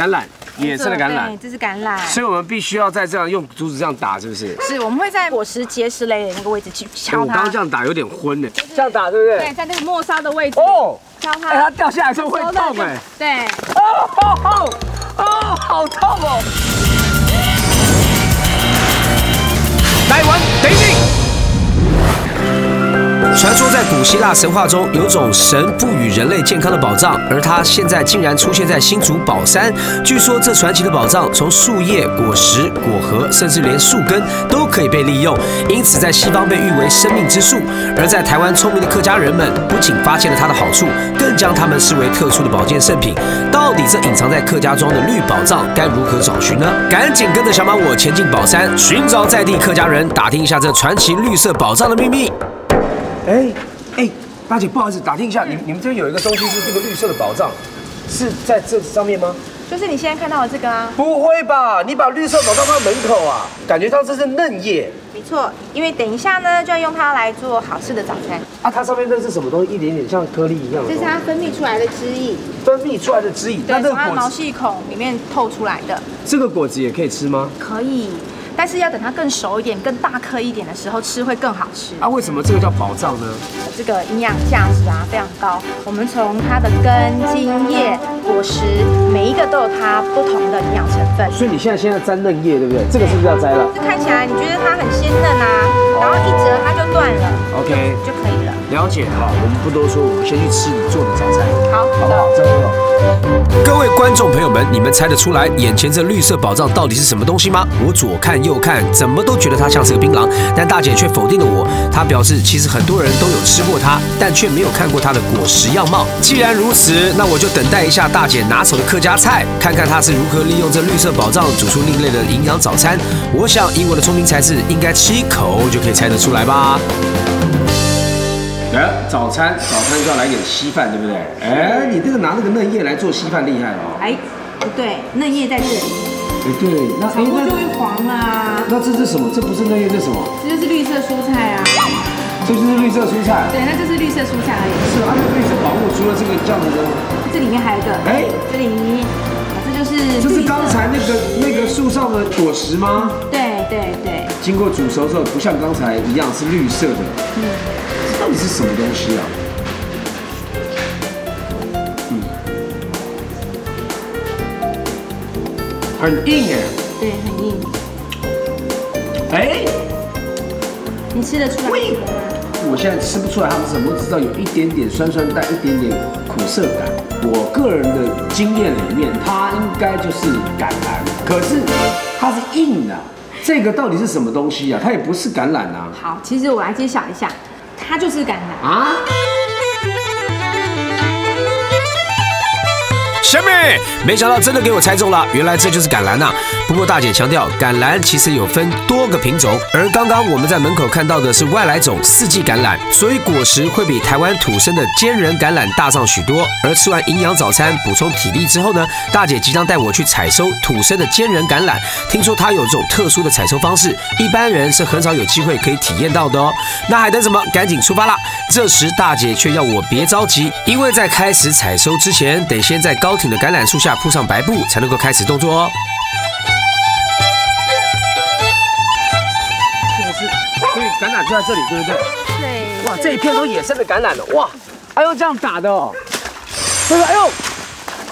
橄榄，野生的橄榄对，，这是橄榄。所以我们必须要在这样用竹子这样打，是不是？是，我们会在果实结实类的那个位置去敲它我刚刚这。样打有点昏呢，这样打对不对？对，在那个磨砂的位置哦，敲它。哎，它掉下来的时候会痛哎，对，哦哦，好痛哦！来玩古希腊神话中，有种神赋予人类健康的宝藏，而它现在竟然出现在新竹宝山。据说这传奇的宝藏从树叶、果实、果核，甚至连树根都可以被利用，因此在西方被誉为生命之树。而在台湾聪明的客家人们，不仅发现了它的好处，更将它们视为特殊的保健圣品。到底这隐藏在客家庄的绿宝藏该如何找寻呢？赶紧跟着小马我前进宝山，寻找在地客家人，打听一下这传奇绿色宝藏的秘密。哎哎，大姐，不好意思，打听一下，你你们这边有一个东西是这个绿色的宝藏，是在这上面吗？就是你现在看到的这个啊。不会吧？你把绿色宝藏放在门口啊？感觉到这是嫩叶没错，因为等一下呢，就要用它来做好吃的早餐。啊，它上面那是什么东西？一点点像颗粒一样的，这是它分泌出来的汁液，分泌出来的汁液。对，那这从它毛细孔里面透出来的。这个果子也可以吃吗？可以，但是要等它更熟一点、更大颗一点的时候吃会更好吃。啊，为什么这个叫宝藏呢？这个营养价值啊非常高。我们从它的根、茎、叶、果实，每一个都有它不同的营养成分。所以你现在现在摘嫩叶，对不对？这个是不是要摘了这看起来你觉得它很鲜嫩啊，然后一折它就断了？OK，就可以了。了解哈。我们不多说，我们先去吃你做的早餐，好，好不好？真饿了。各位观众朋友们，你们猜得出来眼前这绿色宝藏到底是什么东西吗？我左看右看，怎么都觉得它像是个槟榔，但大姐却否定了我。她表示，其实很多人都有吃过它，但却没有看过它的果实样貌。既然如此，那我就等待一下大姐拿手的客家菜，看看她是如何利用这绿色宝藏煮出另类的营养早餐。我想，以我的聪明才智，应该吃一口就可以猜得出来吧。来，早餐，早餐就要来点稀饭，对不对？哎，你这个拿那个嫩叶来做稀饭厉害了哦。哎，不对，嫩叶在这里，哎，对，那哎炒过就那会黄啦。那这是什么？这不是嫩叶，这是什么？这就是绿色蔬菜啊，这就是绿色蔬菜。对，那就是绿色蔬菜而已。是啊，那绿色宝物除了这个这样子的，这里面还有一个，哎这里，啊这就是这是刚才那个那个树上的果实吗？对对对，经过煮熟之后，不像刚才一样是绿色的。嗯，底是什么东西啊？嗯，很硬哎。对，很硬。哎，你吃得出来吗？我现在吃不出来它是什么，知道有一点点酸酸带，一点点苦涩感。我个人的经验里面，它应该就是橄榄，可是它是硬的。这个到底是什么东西啊？它也不是橄榄啊。好，其实我来揭晓一下，他就是橄榄。啊？小妹，没想到真的给我猜中了，原来这就是橄榄呐、不过大姐强调，橄榄其实有分多个品种，而刚刚我们在门口看到的是外来种四季橄榄，所以果实会比台湾土生的坚仁橄榄大上许多。而吃完营养早餐补充体力之后呢，大姐即将带我去采收土生的坚仁橄榄。听说它有这种特殊的采收方式，一般人是很少有机会可以体验到的哦。那还等什么？赶紧出发啦！这时大姐却要我别着急，因为在开始采收之前，得先在高挺的橄榄树下铺上白布，才能够开始动作哦。这个是，所以橄榄就在这里，对不对？对，哇，这一片都野生的橄榄了，哇！哎呦，这样打的哦，这个哎呦，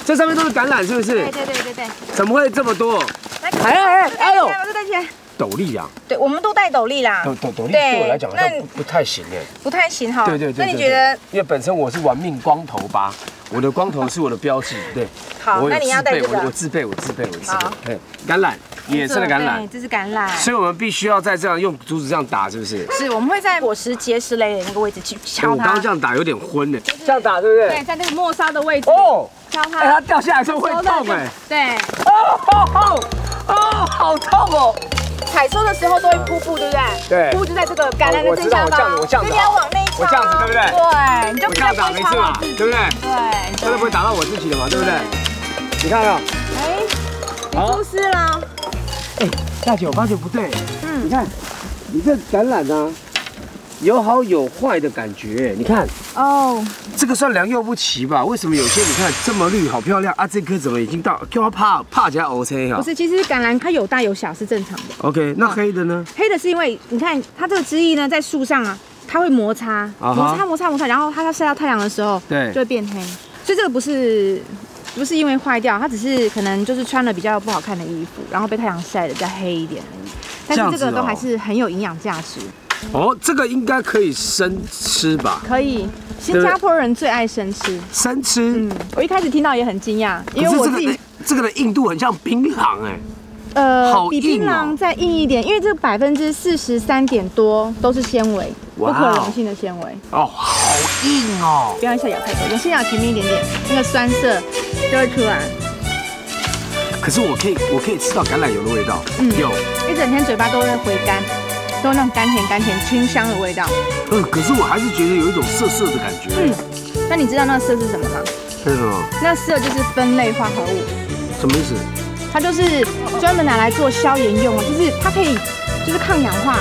这上面都是橄榄，是不是对？对对对对，怎么会这么多？来，哎哎哎哎呦我这带起来。斗笠啊，对，我们都戴斗笠啦。斗斗斗笠对对我来讲好像不不太行哎。不太行哈。对对对，那你对觉得？因为本身我是玩命光头吧，我的光头是我的标志，对。好那你要带这个我我自备，我自备，我自好备。对，橄榄，野生的橄榄对，，这是橄榄。所以我们必须要在这样用竹子这样打，是不是？是，我们会在果实结实类的那个位置去敲它我刚刚这。样打有点昏呢，这样打对不对？对，在那个末梢的位置哦，敲它。哎，它掉下来的时候会痛哎。对，哦哦哦哦，好痛哦！采收的时候都会瀑布，对不对？对瀑布就在这个橄榄的正下方。我这样子我这样子所以你要往内插。我这样子对不对对，你就不要打没事嘛。对不对对，真的不会打到我自己的嘛，对不对？你看到没有？哎，你好出事了。哎，大姐，我发觉不对。嗯你看，你这橄榄呢、有好有坏的感觉。你看，哦，这个算良莠不齐吧？为什么有些你看这么绿，好漂亮啊？这颗怎么已经到叫它怕怕加 OK 啊不是，其实橄榄它有大有小是正常的。？OK，那黑的呢？黑的是因为你看它这个枝叶呢，在树上啊，它会摩擦，摩擦摩擦摩擦，然后它要晒到太阳的时候，对就会变黑。所以这个不是不是因为坏掉，它只是可能就是穿了比较不好看的衣服，然后被太阳晒得比较黑一点而已。但是这个都还是很有营养价值，哦，这个应该可以生吃吧？可以。新加坡人最爱生吃，生吃。嗯，我一开始听到也很惊讶，因为我自己这个这个的硬度很像槟榔哎。呃好比槟榔再硬一点，因为这百分之四十三点多都是纤维，不可溶性的纤维。哦，好硬哦。不要一下咬太多，你先咬前面一点点，那个酸涩就会出来。可是我可以我可以吃到橄榄油的味道。嗯有。一整天嘴巴都会回甘，都那种甘甜甘甜清香的味道。嗯，可是我还是觉得有一种涩涩的感觉。嗯，那你知道那涩是什么吗？是什么？那涩就是酚类化合物，什么意思？它就是专门拿来做消炎用的，就是它可以就是抗氧化、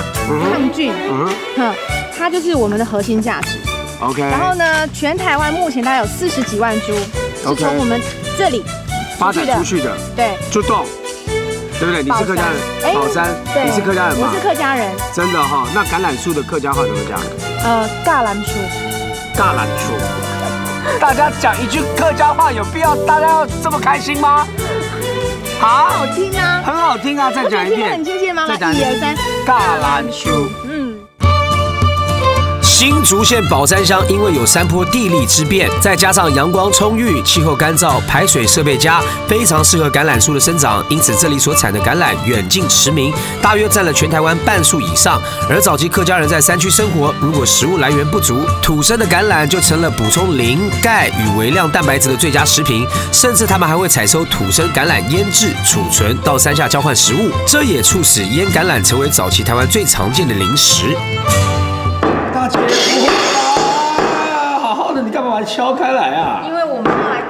抗菌，嗯哼，它就是我们的核心价值。，OK。然后呢，全台湾目前大概有四十几万株，是从我们这里发展出去的对就动，对不对？你是客家人，哎宝山，对，你是客家人吗我？是客家人，真的哈，那橄榄树的客家话怎么讲？呃，尬兰树。橄榄树。大家讲一句客家话，有必要大家要这么开心吗？好好，听啊！很好听啊！再讲一遍？再讲一遍一二三，橄榄树。嗯，新竹县宝山乡因为有山坡地利之便，再加上阳光充裕、气候干燥、排水设备佳，非常适合橄榄树的生长，因此这里所产的橄榄远近驰名，大约占了全台湾半数以上。而早期客家人在山区生活，如果食物来源不足，土生的橄榄就成了补充磷、钙与微量蛋白质的最佳食品，甚至他们还会采收土生橄榄腌制、储存，到山下交换食物，这也促使腌橄榄成为早期台湾最常见的零食。大姐，哇，好好的，你干嘛把它敲开来啊？因为我们要来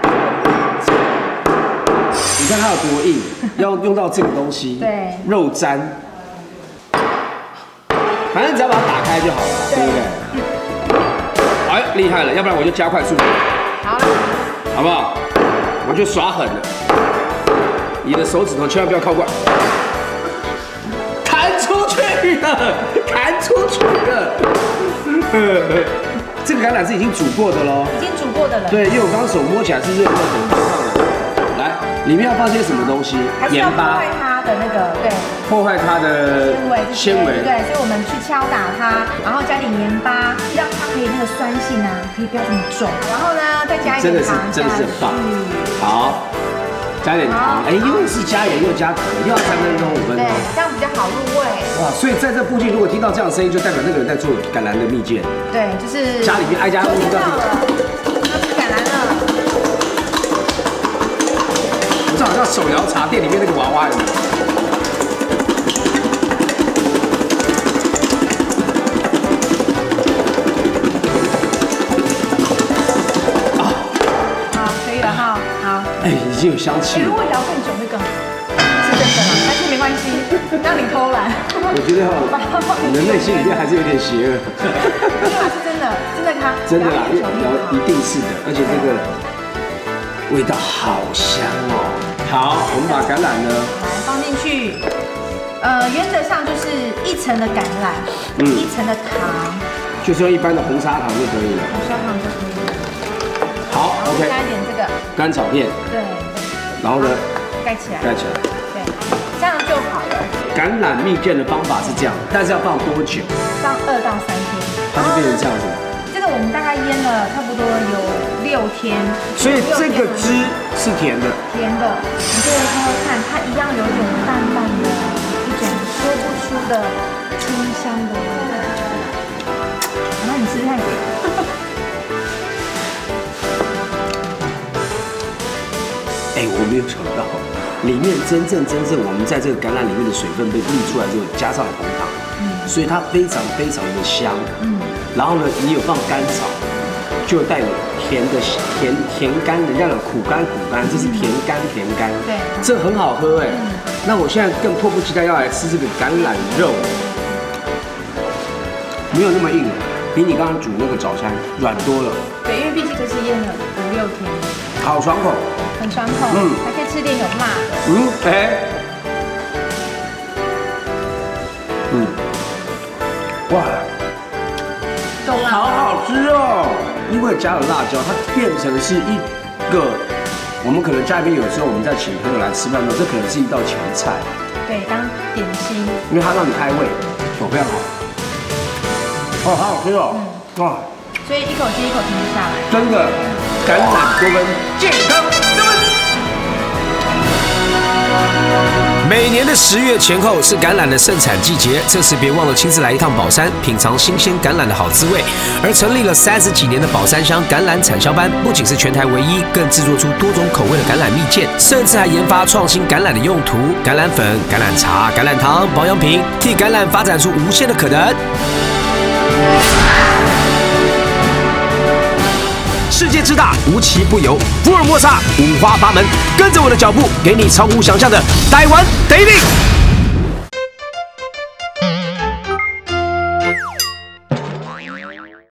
你看它有多硬，要用到这个东西，对肉粘，反正只要把它打开就好了，对不对？哎，厉害了，要不然我就加快速度，好，好不好？我就耍狠了，你的手指头千万不要靠过来，弹出去了，弹出去了。这个橄榄是已经煮过的喽。已经煮过的了，对，因为我刚刚手摸起来是热热的，很烫的。来，里面要放些什么东西？还是要破坏它的那个对破坏它的纤维纤维。对，所以我们去敲打它，然后加点盐巴，让它可以那个酸性啊，可以不要这么重。然后呢，再加一真的是点糖真的是很棒下去好，加点糖好，哎，又是加盐又加糖，又要三分钟五分对钟。，这样比较好入味。哇，所以在这附近，如果听到这样的声音，就代表那个人在做橄榄的蜜饯，对，就是家里面挨家户户听都到了，要吃橄榄了。这好像手摇茶店里面那个娃娃一样。经有香气了，如了。果摇更久会更好，是真的吗，但是没关系，让你偷懒。我觉得哈，你的内心里面还是有点邪恶。没有，是真的，真的它 真的啦，一定是的，而且这个味道好香哦。好，我们把橄榄呢，来放进去。呃，原则上就是一层的橄榄，嗯一层的糖，就是用一般的红砂糖就可以了。红砂糖就可以了。好然后，OK，加一点这个，干草片，对，然后呢盖起来，盖起来。对，这样就好了。橄榄蜜饯的方法是这样，但是要放多久？放二到三天，它就变成这样子。这个我们大概腌了差不多有六天，所以这个汁是甜的，甜的，你就会偷偷看，它一样有一种淡淡的一种说不出的清香的味道。然后你试试看。哎，我没有想到，里面真正真正我们在这个橄榄里面的水分被沥出来之后，加上了红糖，所以它非常非常的香。嗯，然后呢，你有放甘草，就带有甜的甜甜甘，人家有苦甘苦甘，这是甜甘甜甘，对这很好喝哎。那我现在更迫不及待要来吃这个橄榄肉，没有那么硬，比你刚刚煮那个早餐软多了，对，因为毕竟这是腌了五六天，好爽口。很爽口，嗯还可以吃点有辣的。嗯，哎，嗯，哇，好好吃哦！因为加了辣椒，它变成是一个，我们可能家里面有时候我们在请朋友来吃饭的时候，这可能是一道前菜，对，当点心。因为它让你开胃，口，非常好。哦，好好吃哦！哇，所以一口接一口停不下来。真的，橄榄多跟健康多温每年的十月前后是橄榄的盛产季节，这次别忘了亲自来一趟宝山，品尝新鲜橄榄的好滋味。而成立了三十几年的宝山乡橄榄产销班，不仅是全台唯一，更制作出多种口味的橄榄蜜饯，甚至还研发创新橄榄的用途，橄榄粉、橄榄茶、橄榄糖、保养品，替橄榄发展出无限的可能。世界之大，无奇不有，福尔摩沙五花八门，跟着我的脚步，给你超乎想象的台湾 Daily。